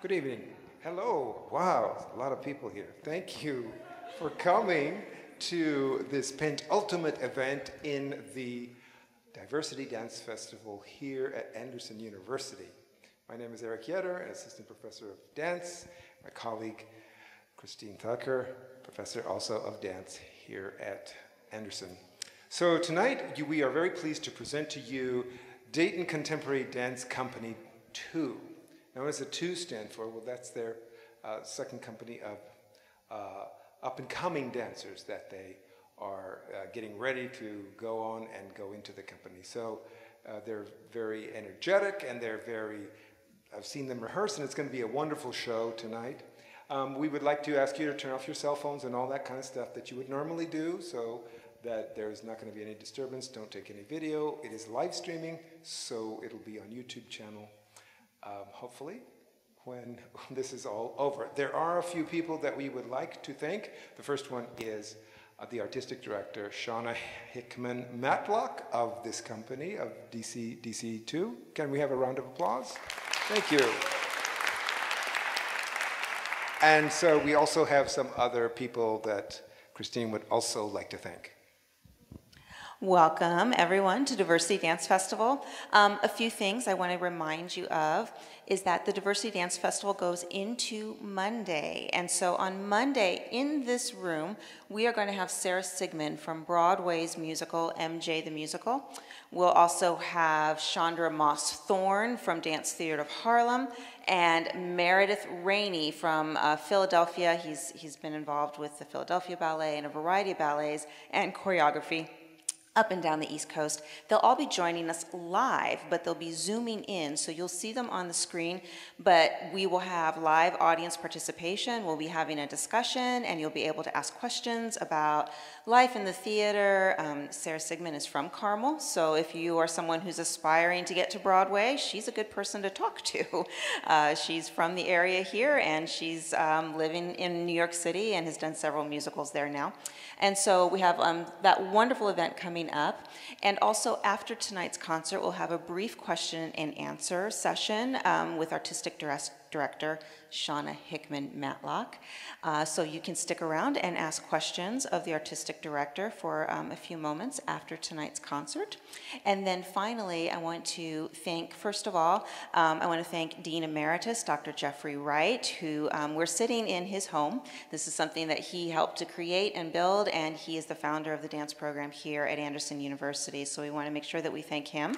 Good evening. Hello. Wow, a lot of people here. Thank you for coming to this penultimate event in the Diversity Dance Festival here at Anderson University. My name is Eric Yetter, an assistant professor of dance. My colleague, Christine Tucker, professor also of dance here at Anderson. So tonight, we are very pleased to present to you Dayton Contemporary Dance Company 2. Now, what does the 2 stand for? Well, that's their uh, second company of uh, up-and-coming dancers that they are uh, getting ready to go on and go into the company. So uh, they're very energetic and they're very, I've seen them rehearse and it's going to be a wonderful show tonight. Um, we would like to ask you to turn off your cell phones and all that kind of stuff that you would normally do so that there's not going to be any disturbance. Don't take any video. It is live streaming, so it'll be on YouTube channel, um, hopefully, when this is all over. There are a few people that we would like to thank. The first one is uh, the artistic director, Shauna Hickman Matlock of this company, of DC, DC2. Can we have a round of applause? Thank you. And so we also have some other people that Christine would also like to thank. Welcome, everyone, to Diversity Dance Festival. Um, a few things I want to remind you of is that the Diversity Dance Festival goes into Monday. And so on Monday, in this room, we are going to have Sarah Sigmund from Broadway's musical, MJ the Musical. We'll also have Chandra Moss Thorne from Dance Theater of Harlem and Meredith Rainey from uh, Philadelphia. He's, he's been involved with the Philadelphia Ballet and a variety of ballets and choreography up and down the East Coast. They'll all be joining us live, but they'll be zooming in, so you'll see them on the screen, but we will have live audience participation. We'll be having a discussion, and you'll be able to ask questions about life in the theater. Um, Sarah Sigmund is from Carmel, so if you are someone who's aspiring to get to Broadway, she's a good person to talk to. Uh, she's from the area here, and she's um, living in New York City and has done several musicals there now. And so we have um, that wonderful event coming up. And also after tonight's concert, we'll have a brief question and answer session um, with artistic director Shauna Hickman Matlock. Uh, so you can stick around and ask questions of the artistic director for um, a few moments after tonight's concert. And then finally, I want to thank, first of all, um, I want to thank Dean Emeritus, Dr. Jeffrey Wright, who um, we're sitting in his home. This is something that he helped to create and build, and he is the founder of the dance program here at Anderson University. So we want to make sure that we thank him.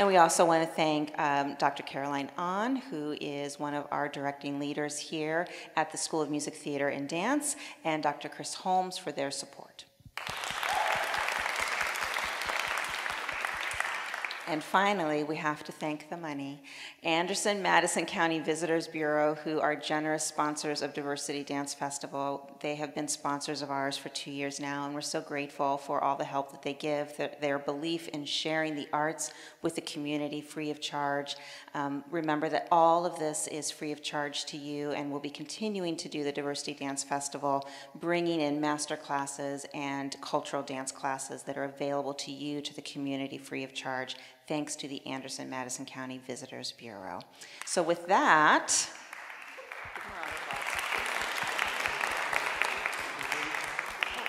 And we also want to thank um, Dr. Caroline Ahn, who is one of our directing leaders here at the School of Music, Theater, and Dance, and Dr. Chris Holmes for their support. And finally, we have to thank the money. Anderson Madison County Visitors Bureau, who are generous sponsors of Diversity Dance Festival. They have been sponsors of ours for two years now, and we're so grateful for all the help that they give, their belief in sharing the arts with the community free of charge. Um, remember that all of this is free of charge to you, and we'll be continuing to do the Diversity Dance Festival, bringing in master classes and cultural dance classes that are available to you, to the community free of charge thanks to the Anderson Madison County Visitors Bureau. So with that,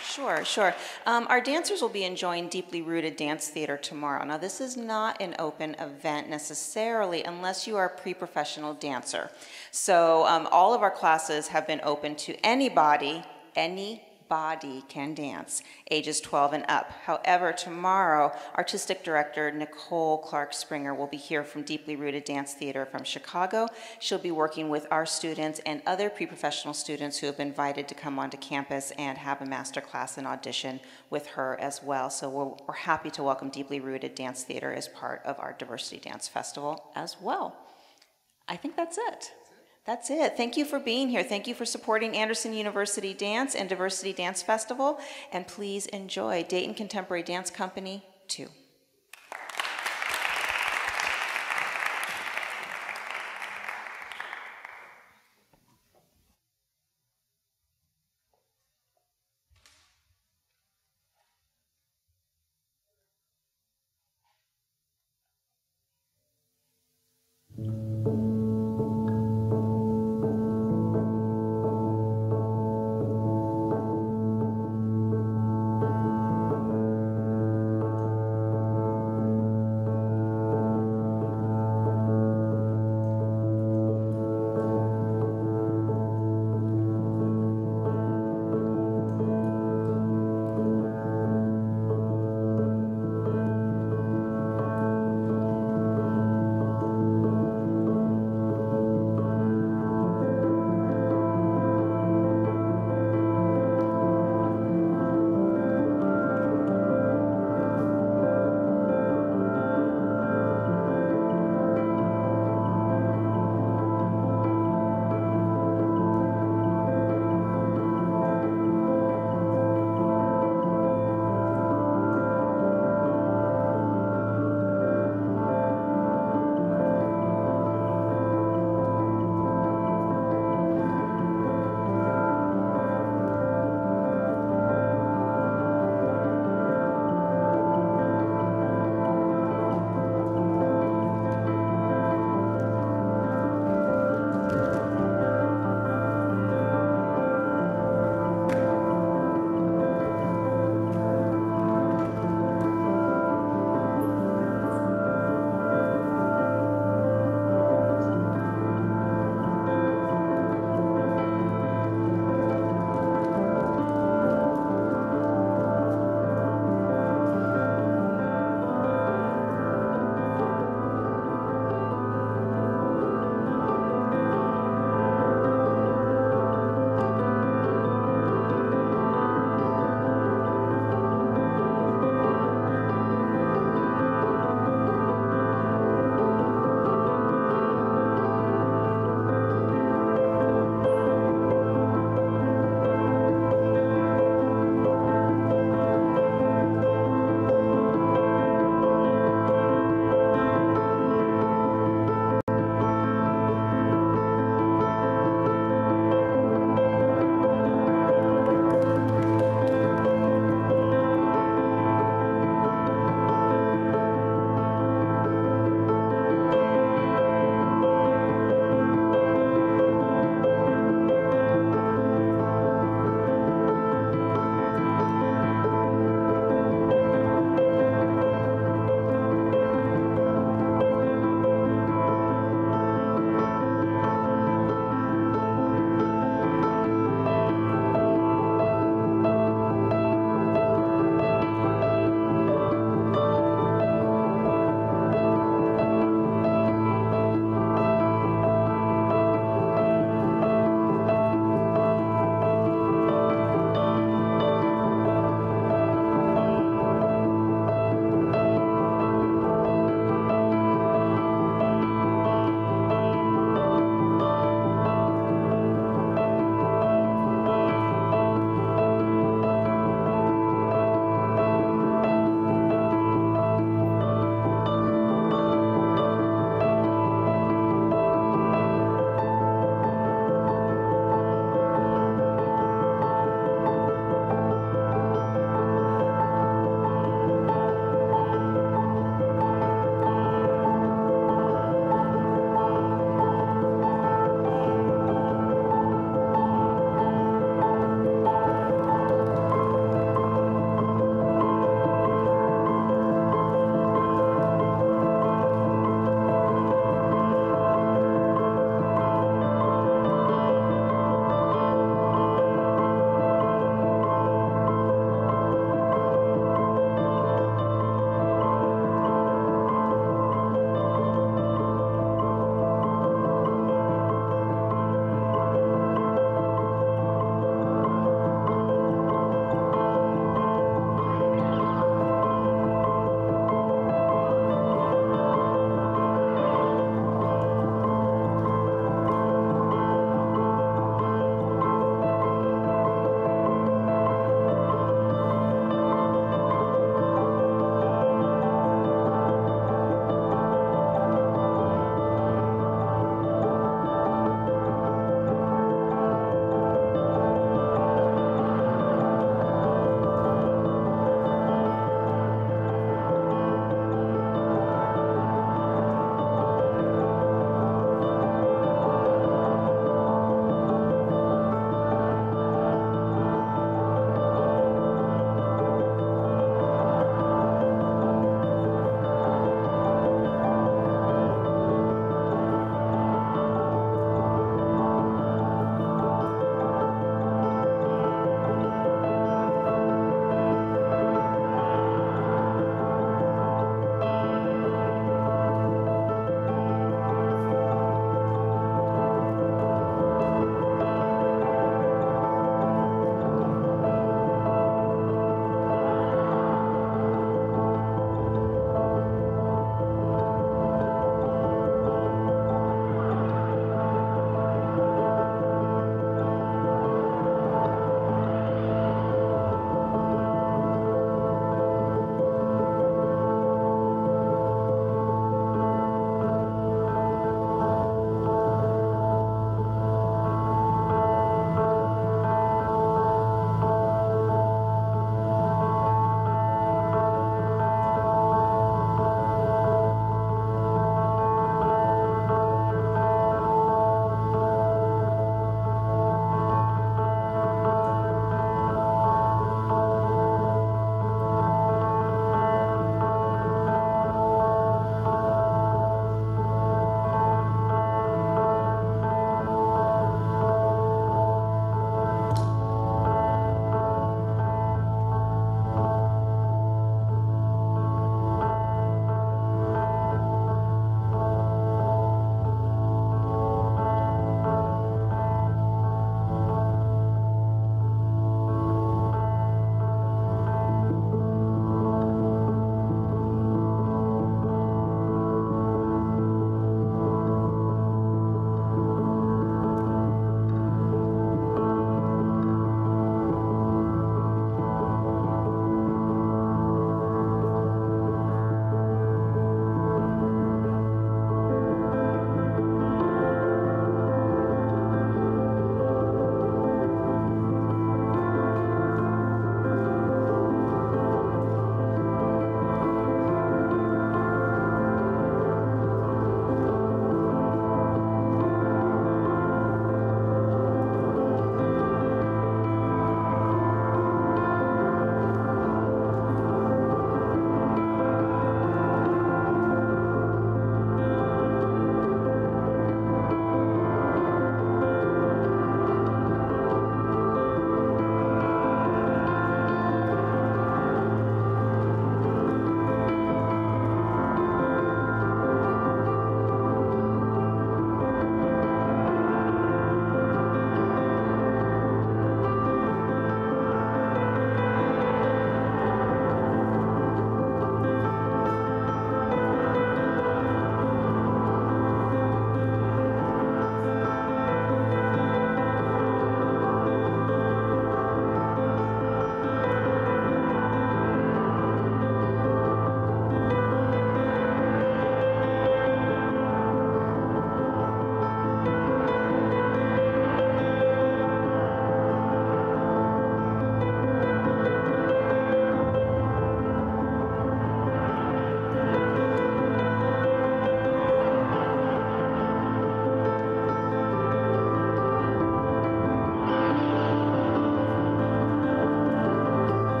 Sure, sure. Um, our dancers will be enjoying Deeply Rooted Dance Theater tomorrow. Now, this is not an open event necessarily unless you are a pre-professional dancer. So um, all of our classes have been open to anybody, any body can dance, ages 12 and up. However, tomorrow, Artistic Director Nicole Clark Springer will be here from Deeply Rooted Dance Theater from Chicago. She'll be working with our students and other pre-professional students who have been invited to come onto campus and have a master class and audition with her as well. So we're, we're happy to welcome Deeply Rooted Dance Theater as part of our Diversity Dance Festival as well. I think that's it. That's it. Thank you for being here. Thank you for supporting Anderson University Dance and Diversity Dance Festival. And please enjoy Dayton Contemporary Dance Company 2.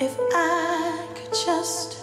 If I could just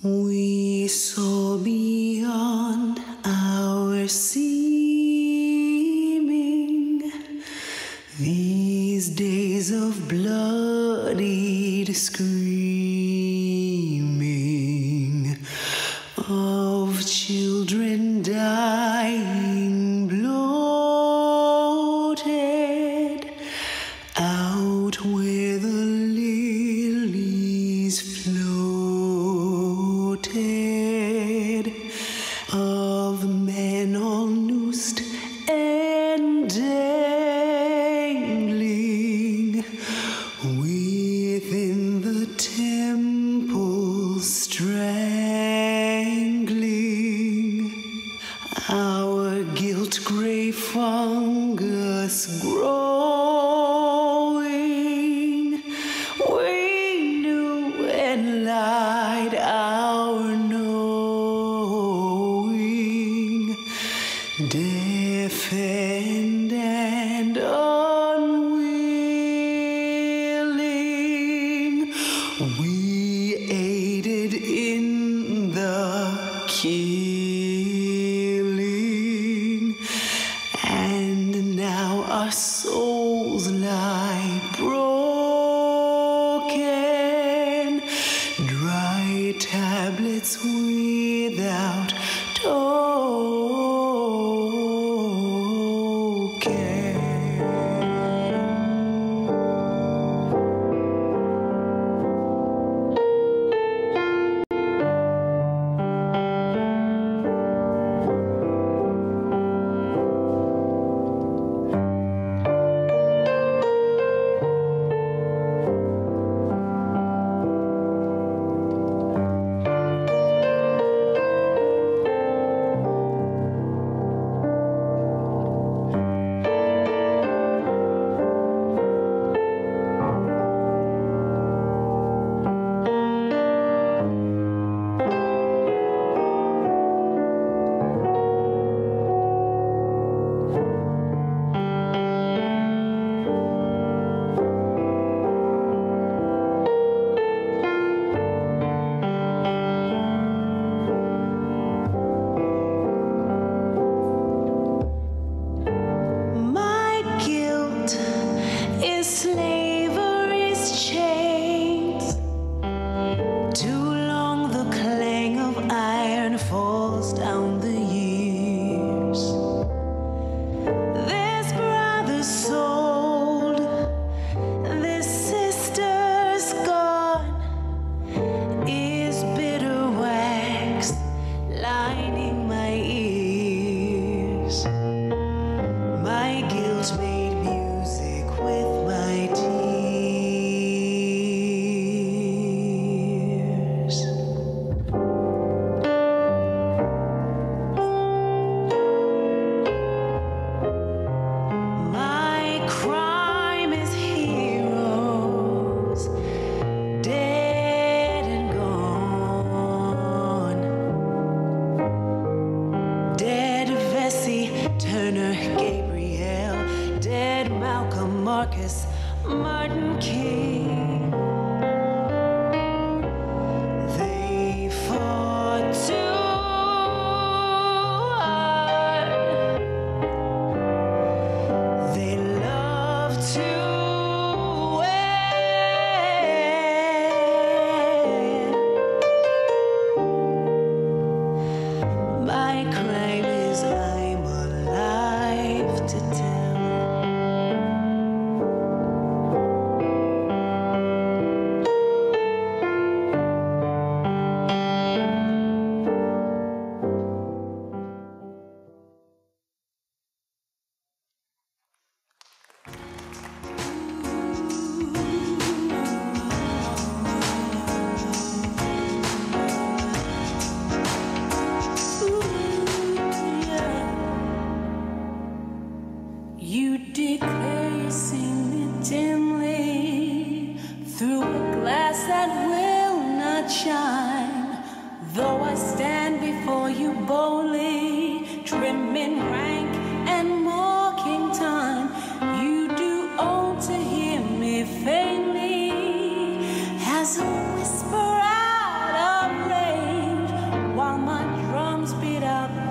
We saw beyond our seeming these days of bloody disgrace.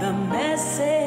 The message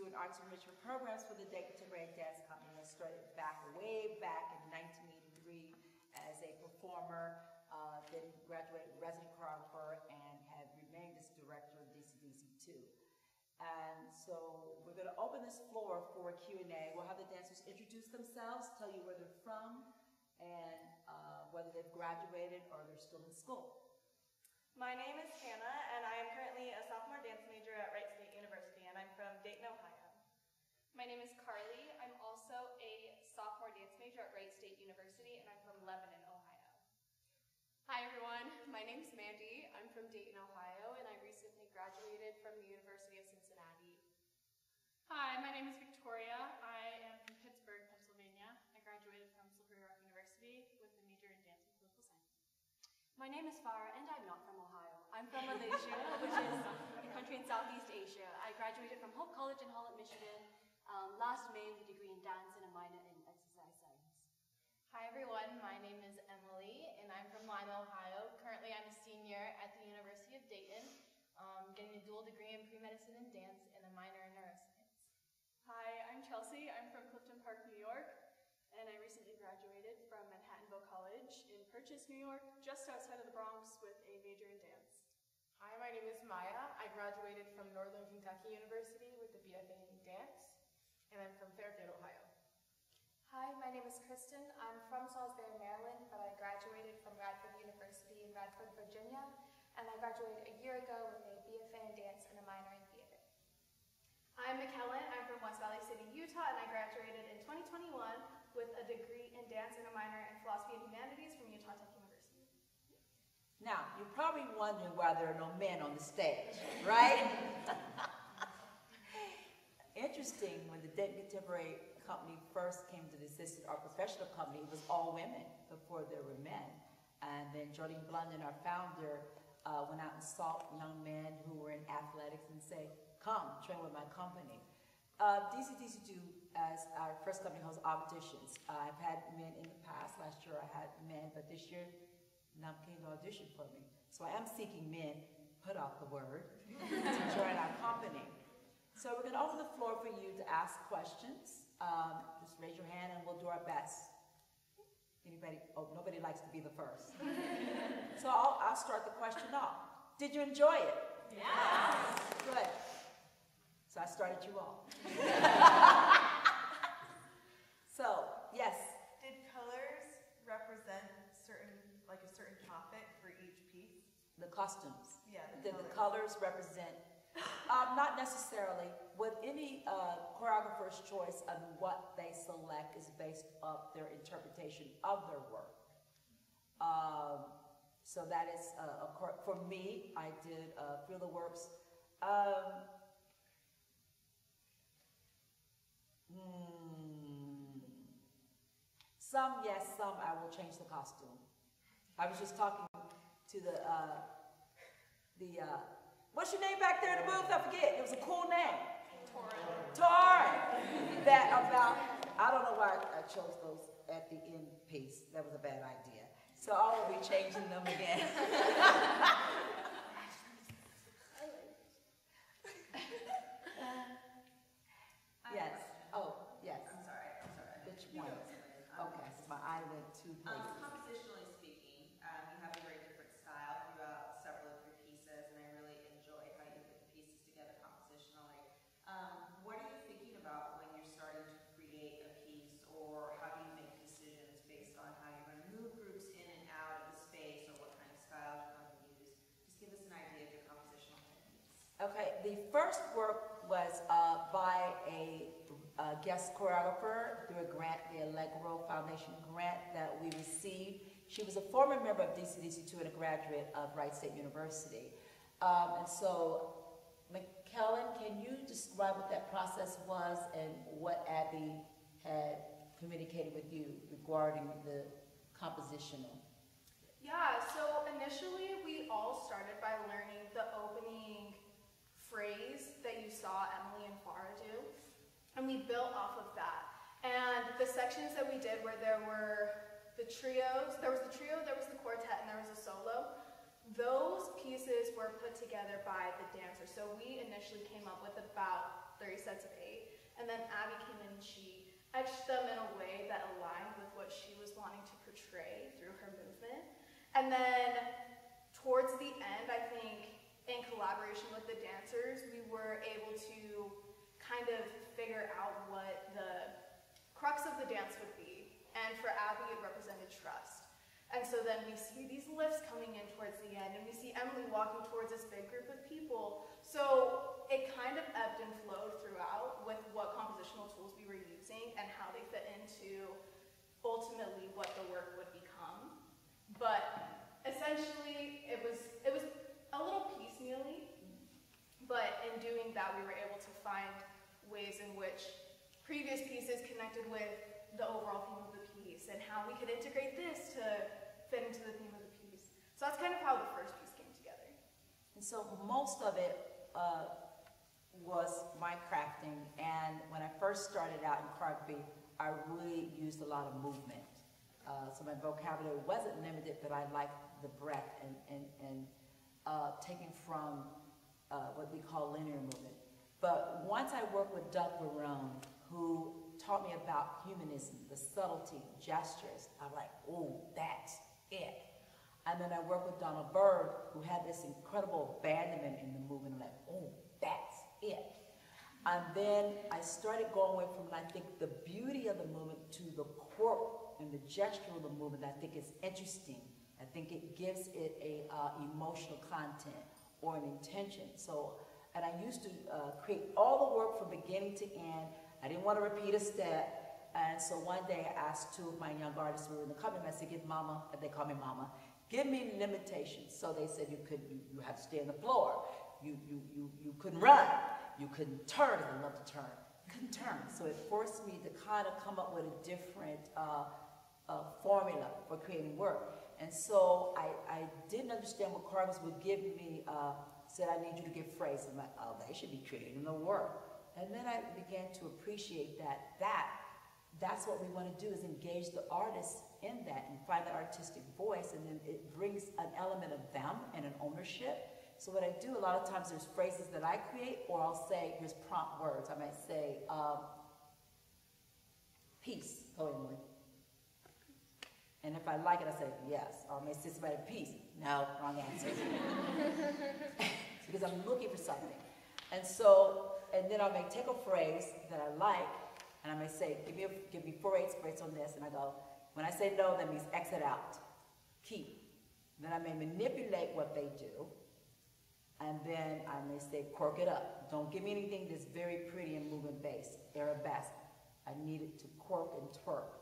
of DCDC2 and Arts Enrichment Programs for the Dayton Contemporary Dance Company. I started back, way back in 1983 as a performer, uh, then graduated resident choreographer and have remained as Director of DCDC2. And so we're going to open this floor for a Q&A. We'll have the dancers introduce themselves, tell you where they're from, and uh, whether they've graduated or they're still in school. My name is Hannah, and I am currently a sophomore dance major at Wright State University, and I'm from Dayton, Ohio. My name is Carly. I'm also a sophomore dance major at Wright State University, and I'm from Lebanon, Ohio. Hi, everyone. My name is Mandy. I'm from Dayton, Ohio, and I recently graduated from the University of Cincinnati. Hi, my name is Victoria. I am from Pittsburgh, Pennsylvania. I graduated from Slippery Rock University with a major in dance and political science. My name is Farah, and I'm not from Ohio. I'm from Malaysia, which is a country in Southeast Asia. I graduated from Hope College in Holland, Michigan, um, last May with a degree in dance and a minor in exercise science. Hi, everyone. My name is Emily, and I'm from Lima, Ohio. Currently, I'm a senior at the University of Dayton, um, getting a dual degree in pre-medicine and dance and a minor in neuroscience. Hi, I'm Chelsea. I'm from Clifton Park, New York, and I recently graduated from Manhattanville College in Purchase, New York, just outside of the Bronx with a major in dance. Hi, my name is Maya. I graduated from Northern Kentucky University with a BFA in dance, and I'm from Fairfield, Ohio. Hi, my name is Kristen. I'm from Salisbury, Maryland, but I graduated from Radford University in Radford, Virginia, and I graduated a year ago with a BFA in dance and a minor in theater. I'm McKellen. I'm from West Valley City, Utah, and I graduated in 2021 with a degree in dance and a minor in philosophy and humanities from Utah Tech University. Now, you're probably wondering why there are no men on the stage, right? Interesting, when the Dayton Contemporary Company first came to the assistant art professional company, it was all women before there were men. And then Jeraldyne Blunden, our founder, uh, went out and sought young men who were in athletics and say, come, train with my company. Uh, DCDC2, as our first company, hosts auditions. Uh, I've had men in the past. Last year I had men, but this year none came to audition for me. So I am seeking men, put out the word, to join our company. So we're going to open the floor for you to ask questions. Um, just raise your hand and we'll do our best. Anybody? Oh, nobody likes to be the first. so I'll, I'll start the question off. Did you enjoy it? Yes. Good. So I started you off. so, yes. Did colors represent certain, like a certain topic for each piece? The costumes. Yeah, the Did the colors. colors represent, um, not necessarily, with any uh, choreographer's choice on what they select is based off their interpretation of their work. Um, so that is, uh, for me, I did uh, Feel the Works. Um, hmm, some, yes, some I will change the costume. I was just talking to the, uh, the, uh, what's your name back there in the booth? I forget. It was a cool name. Torin. That about, I don't know why I chose those at the end piece. That was a bad idea. So I will be changing them again. yes. Oh, yes. I'm sorry, I'm sorry. Which one? Okay, so my eye went two Um, places. compositionally speaking, um, you have a very different style throughout several of your pieces, and I really enjoy how you put the pieces together compositionally. Um, what are you thinking about when you're starting to create a piece, or how do you make decisions based on how you're going to move groups in and out of the space, or what kind of style you're going to use? Just give us an idea of your compositional techniques. Okay, the first work was uh, by a, uh guest choreographer through a grant, the Allegro Foundation grant that we received. She was a former member of DCDC2 and a graduate of Wright State University. Um, and so, McKellen, can you describe what that process was and what Abby had communicated with you regarding the compositional? Yeah, so initially we all started by learning the opening phrase that you saw Emily and Farah do, and we built off of that. And the sections that we did where there were the trios, there was the trio, there was the quartet, and there was a solo, those pieces were put together by the dancers. So we initially came up with about 30 sets of eight. And then Abby came in and she etched them in a way that aligned with what she was wanting to portray through her movement. And then towards the end, I think in collaboration with the dancers, we were able to kind of figure out what the crux of the dance would be. And for Abby, it represented trust. And so then we see these lifts coming in towards the end, and we see Emily walking towards this big group of people. So it kind of ebbed and flowed throughout with what compositional tools we were using and how they fit into ultimately what the work would become. But essentially, it was it was a little piecemeally, but in doing that, we were able to find ways in which previous pieces connected with the overall theme of the piece and how we could integrate this to fit into the theme of the piece. So that's kind of how the first piece came together. And so most of it uh, was my crafting, and when I first started out in choreography, I really used a lot of movement. Uh, so my vocabulary wasn't limited, but I liked the breadth and, and, and uh, taking from uh, what we call linear movement. But once I worked with Doug Varone, who taught me about humanism, the subtlety, gestures, I'm like, oh, that's it. And then I worked with Donald Byrd, who had this incredible abandonment in the movement. I'm like, oh, that's it. And then I started going away from, I think, the beauty of the movement to the quirk and the gesture of the movement. I think is interesting. I think it gives it a uh, emotional content or an intention. So, and I used to uh, create all the work from beginning to end. I didn't want to repeat a step. And so one day I asked two of my young artists who were in the company, I said, give mama, they call me mama, give me limitations. So they said you could, you, you had to stay on the floor. You, you, you, you couldn't run. You couldn't turn, I love to turn. You couldn't turn. So it forced me to kind of come up with a different uh, uh, formula for creating work. And so I, I didn't understand what Carlos would give me, uh, said I need you to give phrases. I'm like, oh, they should be creating in the work. And then I began to appreciate that that that's what we want to do is engage the artists in that and find that artistic voice and then it brings an element of them and an ownership. So what I do a lot of times there's phrases that I create or I'll say, here's prompt words. I might say, um, peace, Emily. And if I like it, I say, yes. Or I may say somebody, peace. No, wrong answer. because I'm looking for something. And so, and then I may take a phrase that I like, and I may say, give me, a, give me four eighths based on this, and I go, when I say no, that means exit out, keep. Then I may manipulate what they do, and then I may say, quirk it up. Don't give me anything that's very pretty and movement based, arabesque. I need it to quirk and twerk.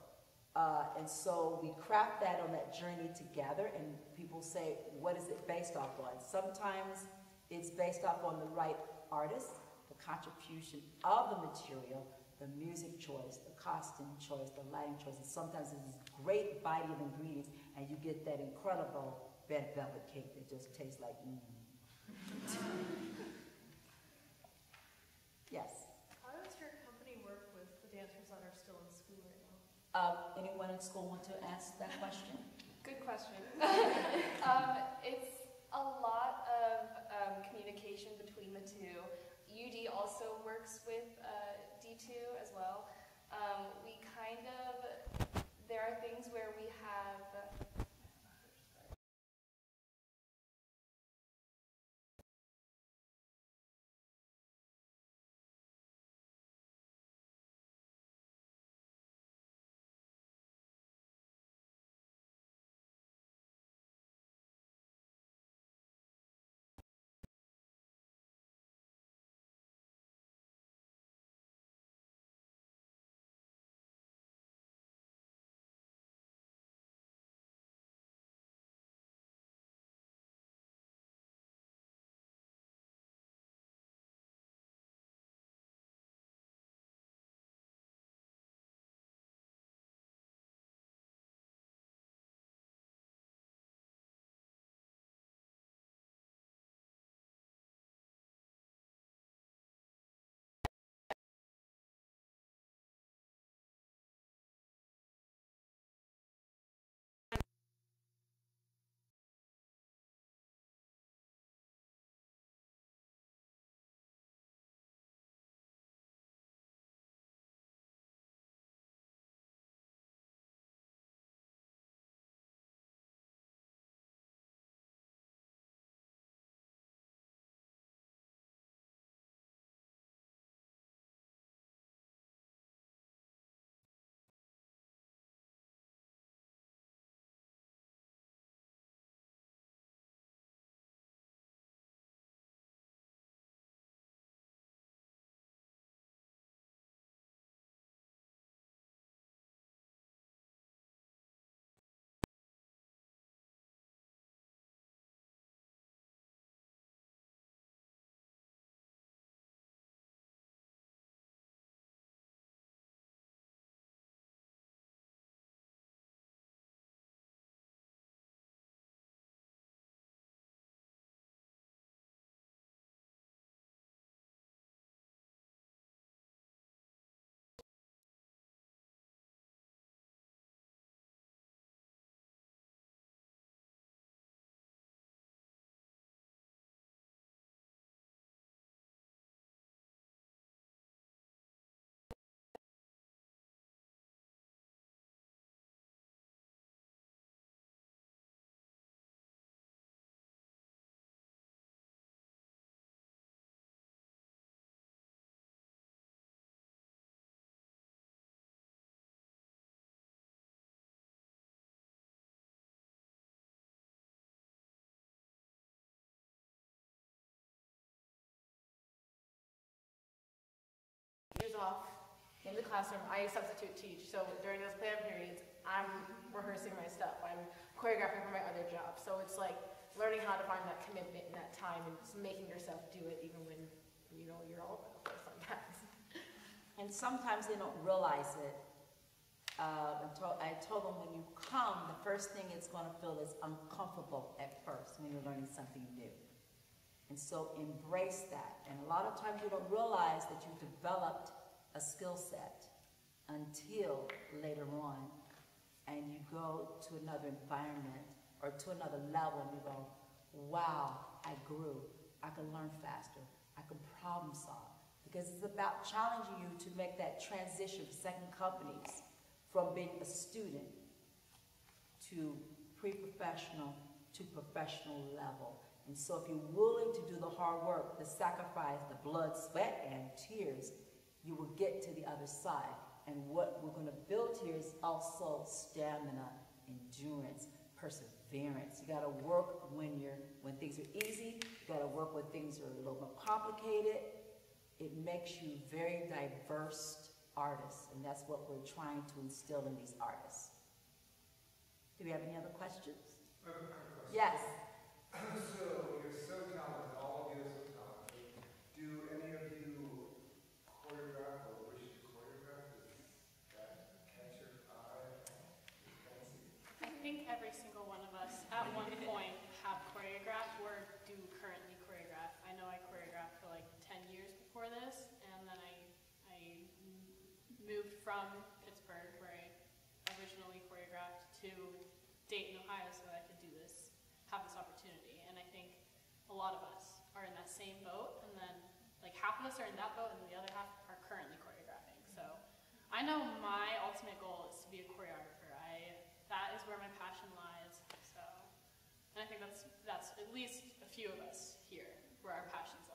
Uh, and so we craft that on that journey together, and people say, what is it based off on? Sometimes it's based off on the right artist, the contribution of the material, the music choice, the costume choice, the lighting choice, and sometimes it's this great body of ingredients, and you get that incredible red velvet cake that just tastes like mmm. yes. How does your company work with the dancers that are still in school Um, anyone in school want to ask that question? Good question. um, it's a lot of um, communication between the two. UD also works with uh, D2 as well. Um, we kind of, there are things where we in the classroom, I substitute teach. So during those plan periods, I'm rehearsing my stuff. I'm choreographing for my other job. So it's like learning how to find that commitment and that time and just making yourself do it even when, you know, you're all over the place sometimes. And sometimes they don't realize it. Uh, I told- I told them when you come, the first thing it's going to feel is uncomfortable at first when you're learning something new. And so embrace that. And a lot of times you don't realize that you've developed a skill set until later on. And you go to another environment or to another level and you go, wow, I grew. I can learn faster. I can problem solve. Because it's about challenging you to make that transition for second companies from being a student to pre-professional to professional level. And so if you're willing to do the hard work, the sacrifice, the blood, sweat, and tears, you will get to the other side. And what we're going to build here is also stamina, endurance, perseverance. You got to work when you're when things are easy. You got to work when things are a little more complicated. It makes you very diverse artists, and that's what we're trying to instill in these artists. Do we have any other questions? Yes. So you're so talented, all of you are so talented. Do any of you choreograph or wish to choreograph? Does that catch your eye? Fancy? I think every single one of us at one point have choreographed or do currently choreograph. I know I choreographed for like 10 years before this, and then I, I m- moved from Pittsburgh, where I originally choreographed, to Dayton, Ohio, so that I could do this, have this opportunity. And I think a lot of us are in that same boat, and then like half of us are in that boat, and the other half are currently choreographing. So I know my ultimate goal is to be a choreographer. I that is where my passion lies. So, and I think that's that's at least a few of us here where our passions.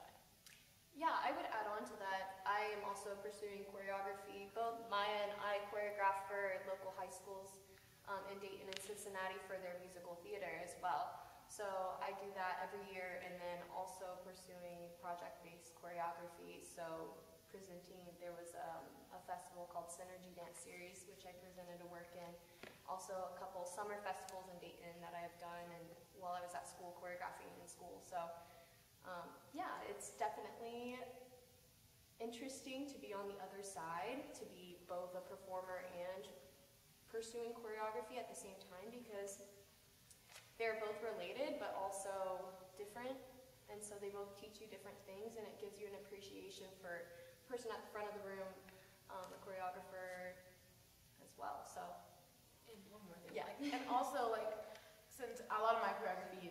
Yeah, I would add on to that. I am also pursuing choreography. Both Maya and I choreograph for local high schools um, in Dayton and Cincinnati for their musical theater as well. So I do that every year and then also pursuing project-based choreography. So presenting, there was um, a festival called Synergy Dance Series, which I presented a work in. Also a couple summer festivals in Dayton that I have done and while I was at school choreographing in school. So um, yeah, it's definitely interesting to be on the other side, to be both a performer and pursuing choreography at the same time because they're both related but also different. And so they both teach you different things and it gives you an appreciation for the person at the front of the room, um, the choreographer as well. So, And one more thing. yeah. And also, like, since a lot of my choreography is in musical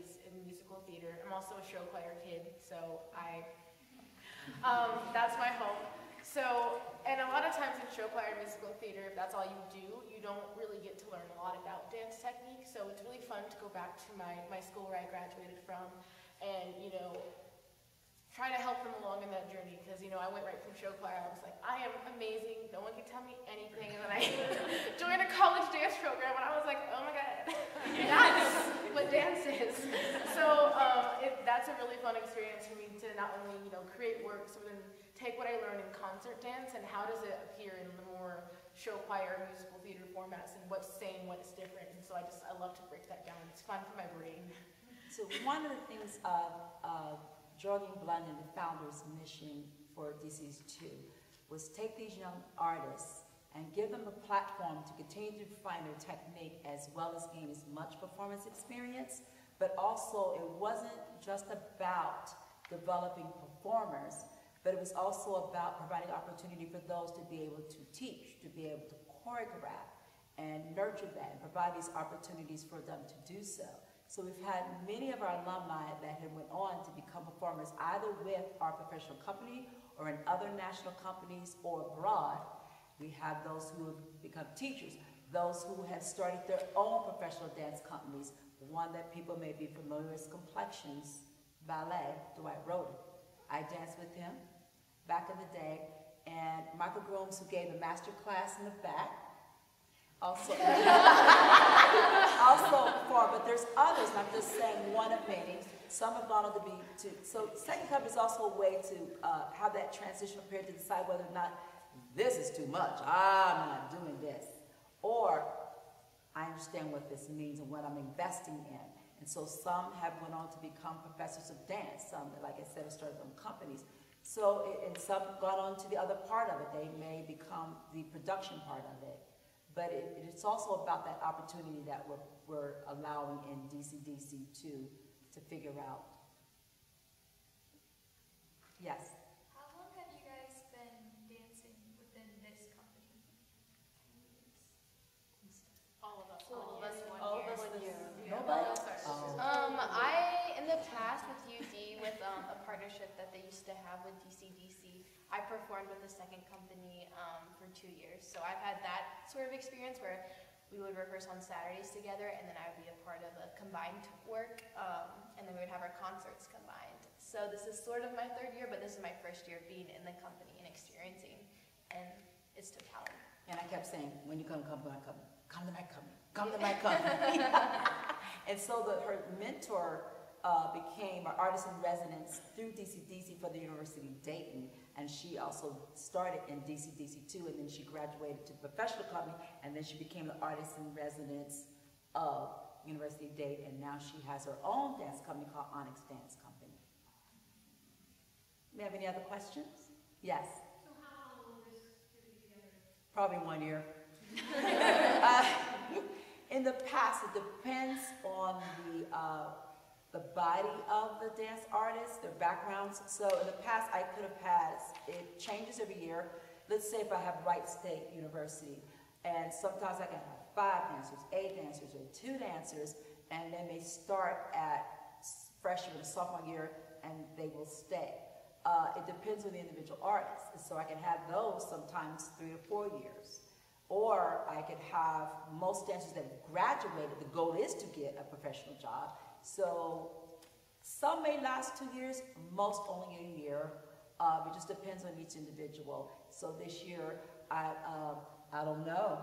theater, I'm also a show choir kid, so I, um, that's my home. So, and a lot of times in show choir and musical theater, if that's all you do, you don't really get to learn a lot about dance technique. So it's really fun to go back to my, my school where I graduated from and, you know, try to help them along in that journey because you know I went right from show choir. I was like, I am amazing. No one can tell me anything. And then I joined a college dance program, and I was like, oh my god, that's what dance is. So um, it, that's a really fun experience for me to not only you know create works, but then take what I learned in concert dance and how does it appear in the more show choir musical theater formats and what's same, what's different. And so I just I love to break that down. It's fun for my brain. So one of the things of, of Jeraldyne Blunden, the founder's mission for DC's 2, was take these young artists and give them a platform to continue to refine their technique as well as gain as much performance experience. But also, it wasn't just about developing performers, but it was also about providing opportunity for those to be able to teach, to be able to choreograph and nurture that and provide these opportunities for them to do so. So we've had many of our alumni that have went on to become performers either with our professional company or in other national companies or abroad. We have those who have become teachers, those who have started their own professional dance companies. One that people may be familiar with is Complexions Ballet, Dwight Rhoden. I danced with him back in the day, and Michael Grooms, who gave a master class in the back, also, also for, but there's others, and I'm just saying one of many. Some have gone on to be, to, so second company is also a way to uh, have that transition period to decide whether or not this is too much, I'm not doing this. Or, I understand what this means and what I'm investing in. And so some have went on to become professors of dance, some, like I said, have started their own companies. So, and some gone on to the other part of it, they may become the production part of it. But it, it's also about that opportunity that we're, we're allowing in DCDC to, to figure out. Yes? How long have you guys been dancing within this company? All of us. All of us one All of us One year. nobody? All of us are- Oh. Um, I, in the past with UD, with um, a partnership that they used to have with DCDC, I performed with the second company um, for two years. So I've had that sort of experience where we would rehearse on Saturdays together, and then I would be a part of a combined work, um, and then we would have our concerts combined. So this is sort of my third year, but this is my first year being in the company and experiencing, and it's totality. And I kept saying, when you come, come to my company, come to my company, come to my company. and so the, her mentor uh, became an artist in residence through DCDC for the University of Dayton. And she also started in DCDC2, and then she graduated to the professional company, and then she became the artist in residence of University of Dayton. And now she has her own dance company called Onyx Dance Company. I have any other questions? Yes. So how was this video together? Probably one year. Uh, In the past, it depends on the, uh, the body of the dance artist, their backgrounds. So in the past, I could have had, it changes every year. Let's say if I have Wright State University, and sometimes I can have five dancers, eight dancers, or two dancers, and then they may start at freshman or sophomore year, and they will stay. Uh, it depends on the individual artist, and so I can have those sometimes three or four years. Or I could have most dancers that have graduated, the goal is to get a professional job. So some may last two years, most only a year. Uh, it just depends on each individual. So this year, I, uh, I don't know.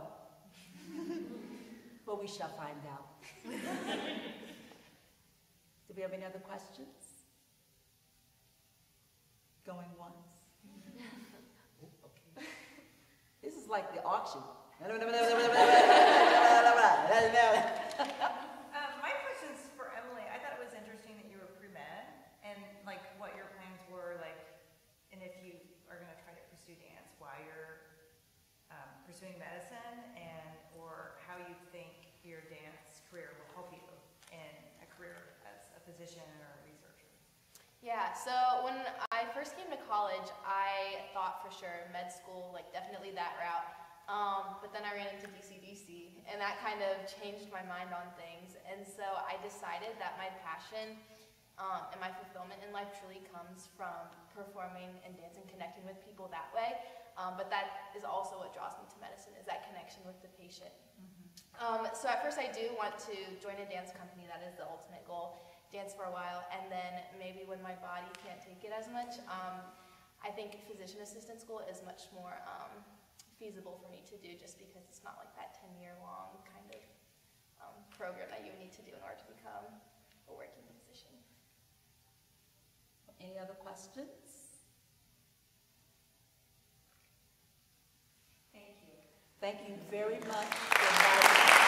but we shall find out. Do we have any other questions? Going once? okay. This is like the auction. Um, my question's for Emily. I thought it was interesting that you were pre-med and like what your plans were, like, and if you are gonna try to pursue dance while you're um, pursuing medicine and, or how you think your dance career will help you in a career as a physician or a researcher. Yeah, so when I first came to college, I thought for sure med school, like definitely that route. Um, but then I ran into DCDC, and that kind of changed my mind on things. And so I decided that my passion um, and my fulfillment in life truly comes from performing and dancing, connecting with people that way. Um, but that is also what draws me to medicine, is that connection with the patient. Um, so at first I do want to join a dance company, that is the ultimate goal, dance for a while, and then maybe when my body can't take it as much, um, I think physician assistant school is much more um, feasible for me to do just because it's not like that 10 year long kind of um, program that you need to do in order to become a working physician. Any other questions? Thank you. Thank you very much.